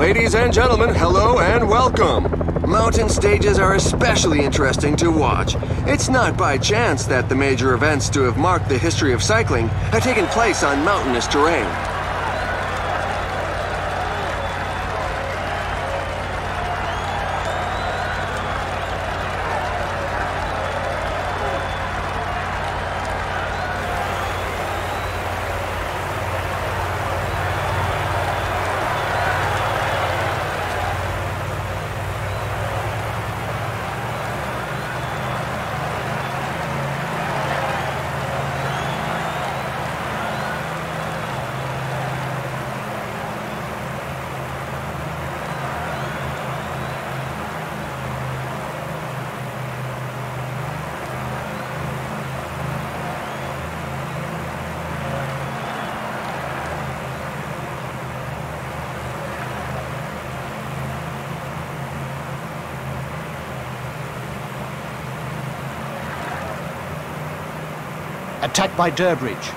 Ladies and gentlemen, hello and welcome. Mountain stages are especially interesting to watch. It's not by chance that the major events to have marked the history of cycling have taken place on mountainous terrain. Attacked by Durbridge.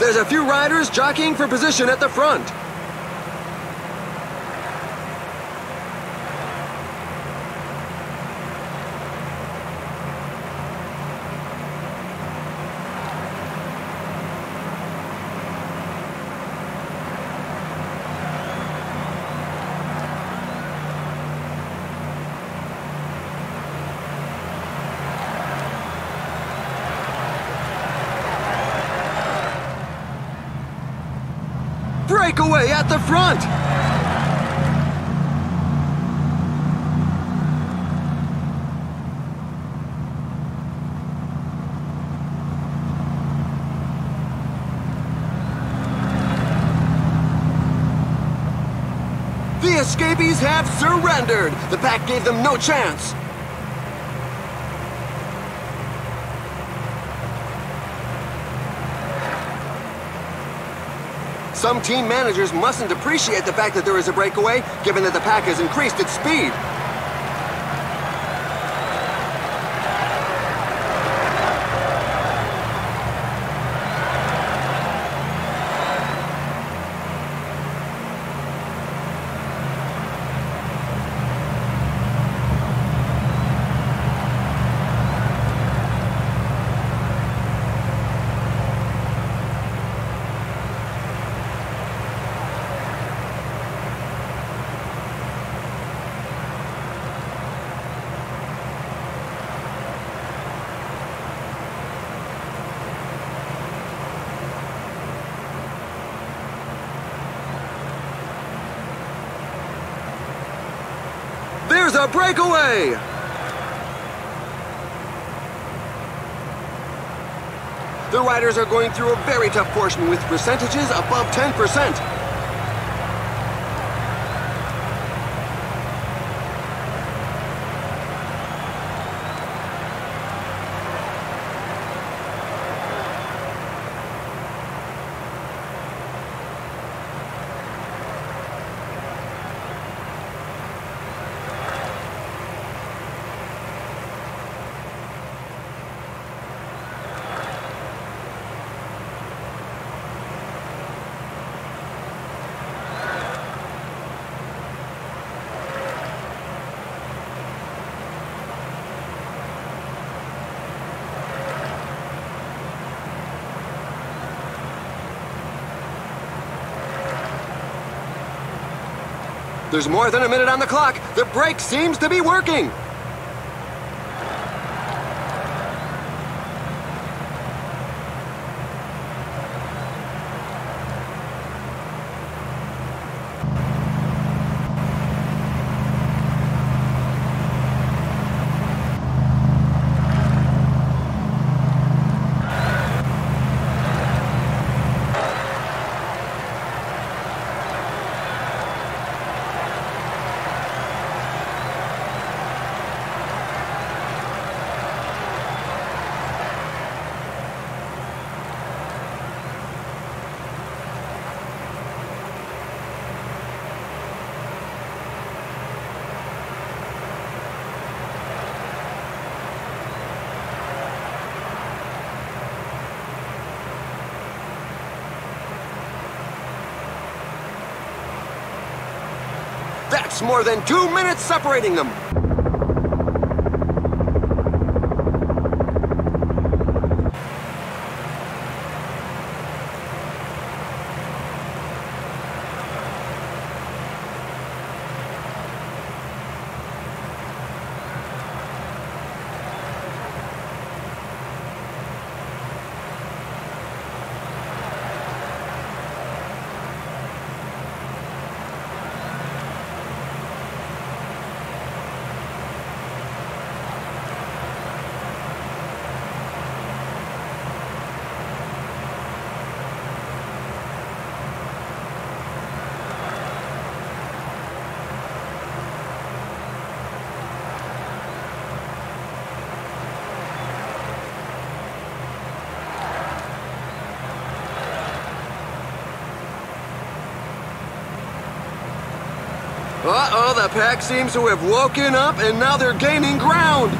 There's a few riders jockeying for position at the front. Breakaway at the front! The escapees have surrendered! The pack gave them no chance! Some team managers mustn't appreciate the fact that there is a breakaway, given that the pack has increased its speed. There's a breakaway! The riders are going through a very tough portion with percentages above 10%. There's more than a minute on the clock. The break seems to be working. That's more than two minutes separating them. Uh-oh, the pack seems to have woken up and now they're gaining ground.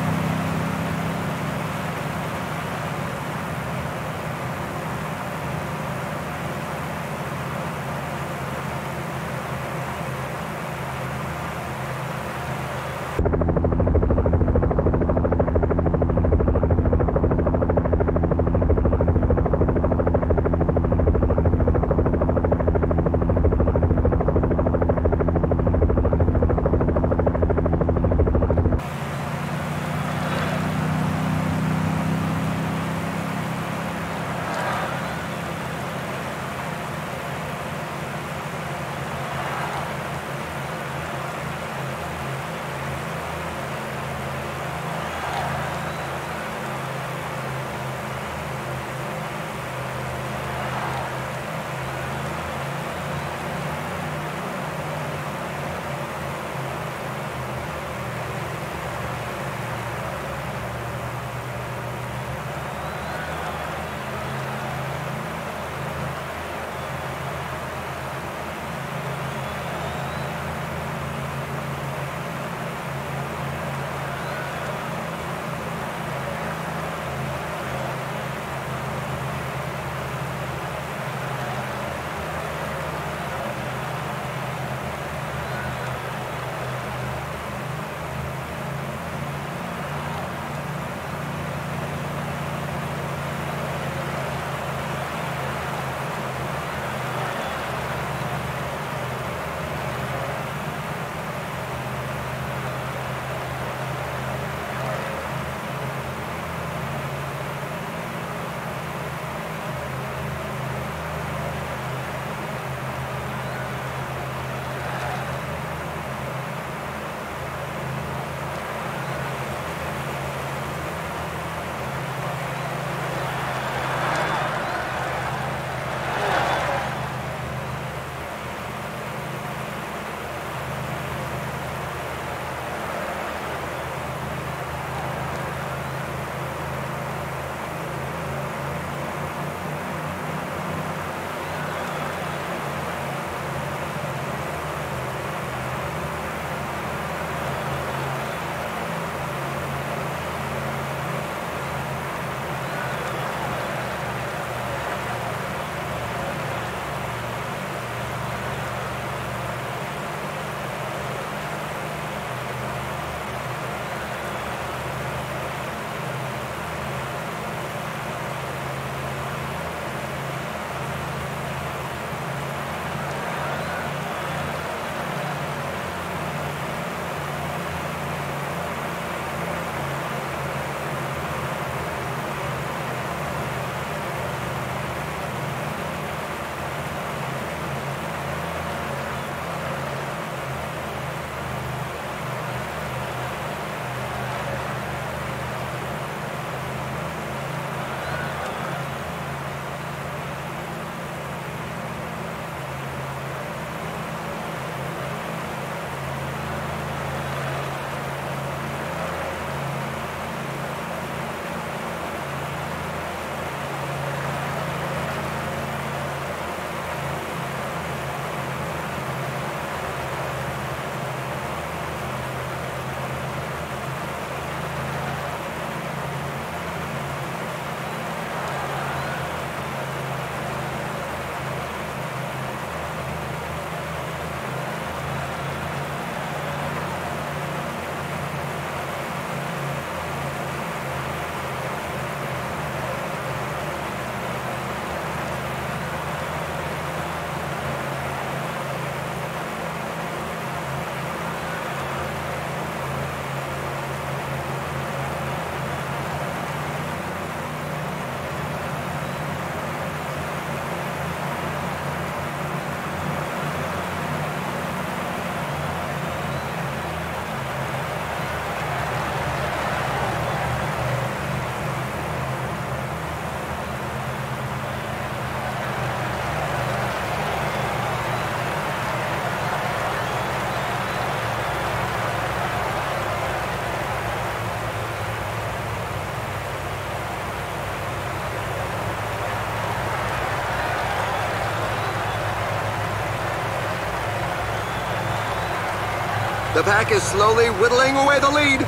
The pack is slowly whittling away the lead.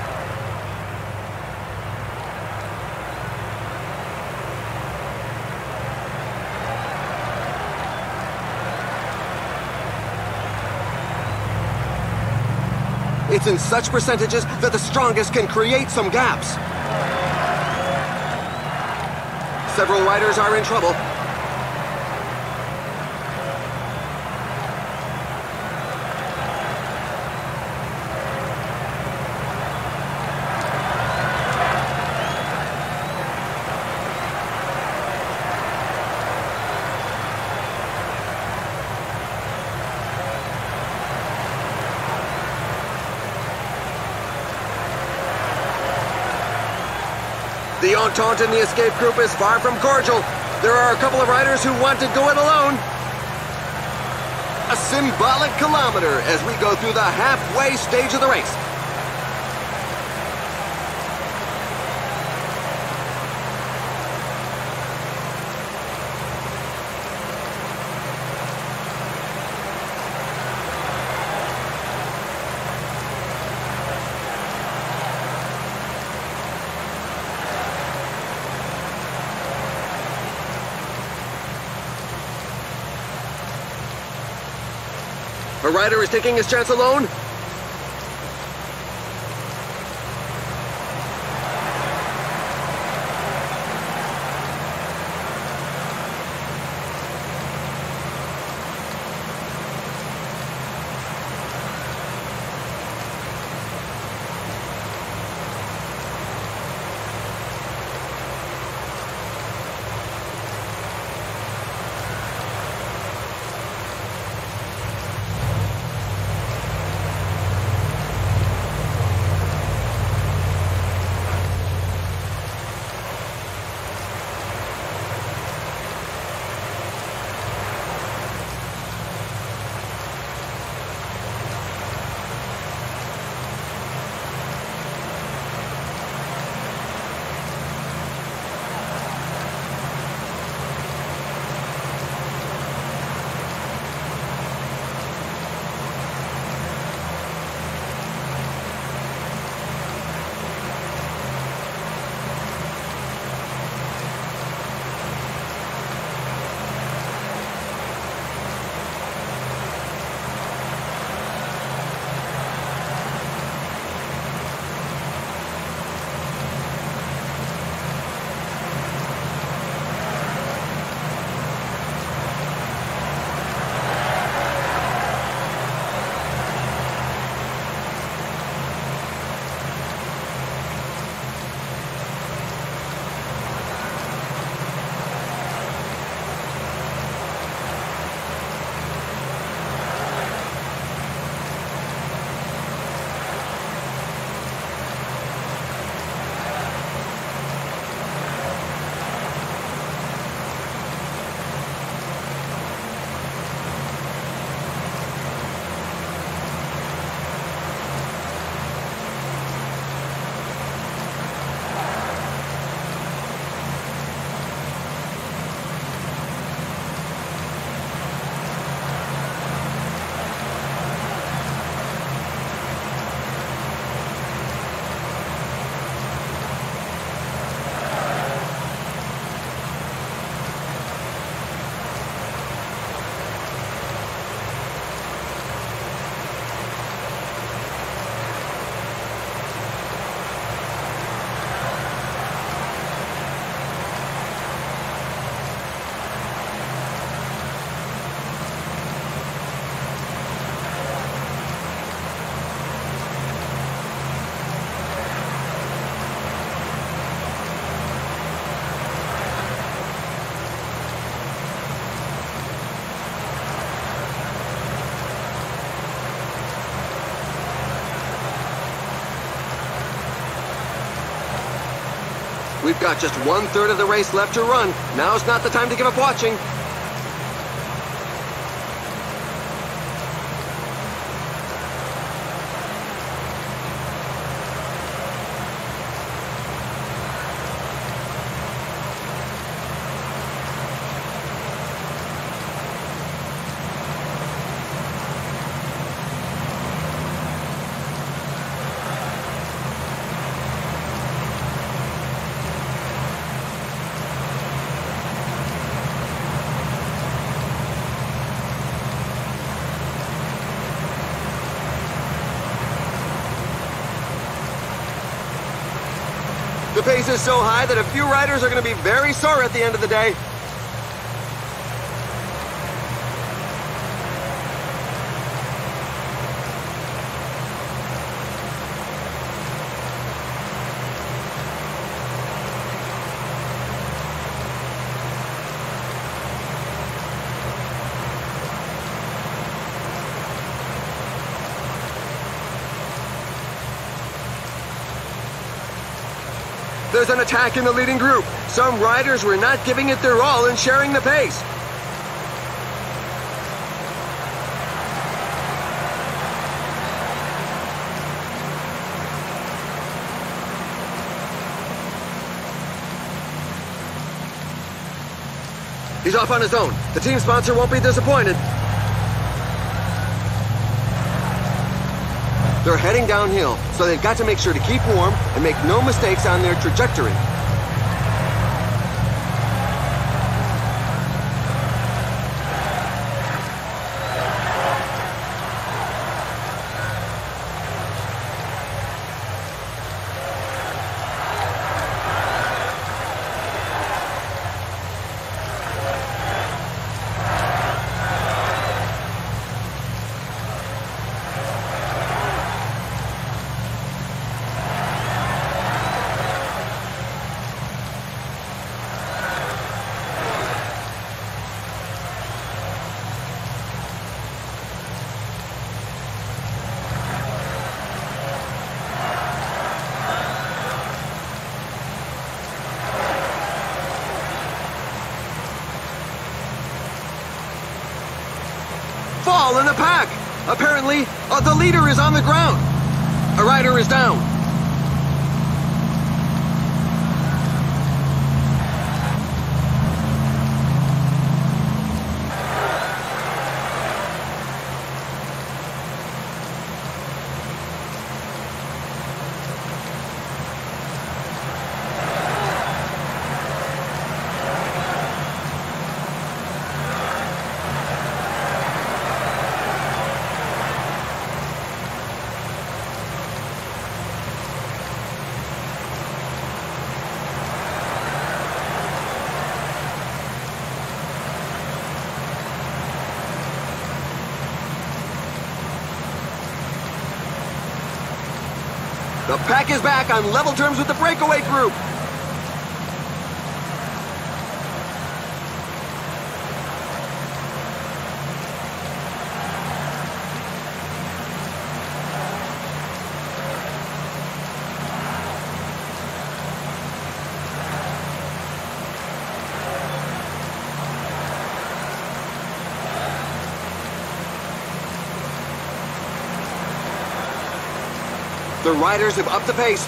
It's in such percentages that the strongest can create some gaps. Several riders are in trouble. Entente in the escape group is far from cordial. There are a couple of riders who want to go it alone. A symbolic kilometer as we go through the halfway stage of the race. A rider is taking his chance alone. We've got just one third of the race left to run. Now's not the time to give up watching. Pace is so high that a few riders are going to be very sore at the end of the day. There's an attack in the leading group. Some riders were not giving it their all and sharing the pace. He's off on his own. The team sponsor won't be disappointed. They're heading downhill, so they've got to make sure to keep warm and make no mistakes on their trajectory. fall in the pack. Apparently, uh, the leader is on the ground. A rider is down. Pack is back on level terms with the breakaway group. The riders have upped the pace.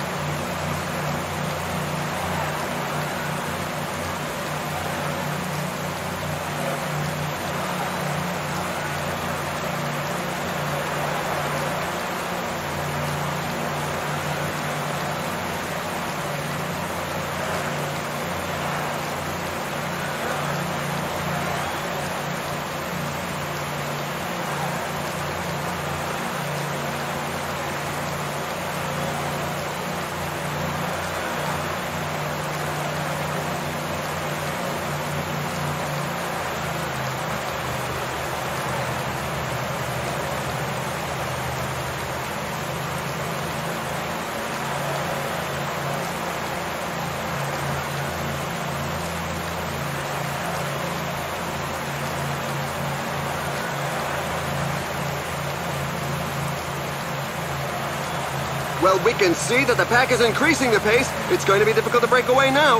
Well, we can see that the pack is increasing the pace. It's going to be difficult to break away now.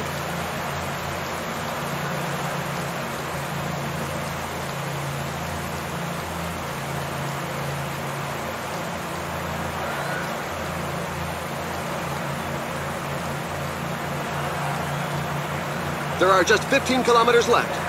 There are just 15 kilometers left.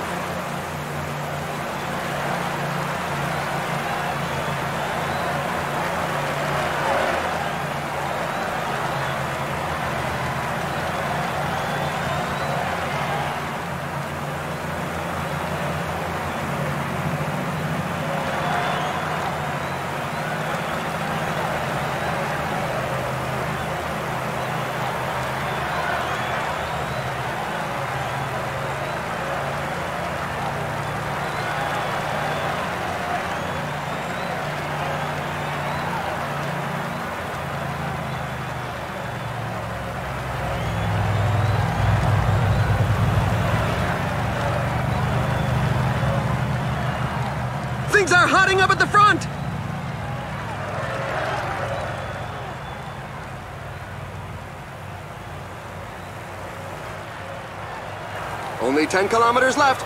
Things are hotting up at the front! Only 10 kilometers left.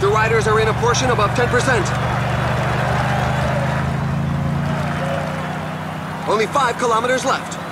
The are in a portion above 10%. Only five kilometers left.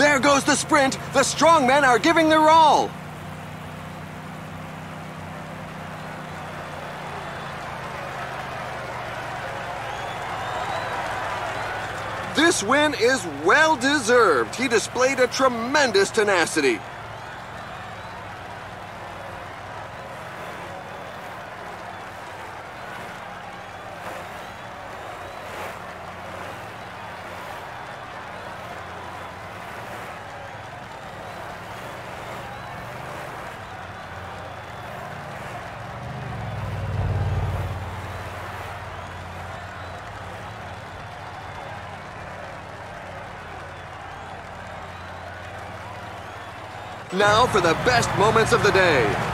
There goes the sprint. The strong men are giving their all. This win is well deserved. He displayed a tremendous tenacity. Now for the best moments of the day.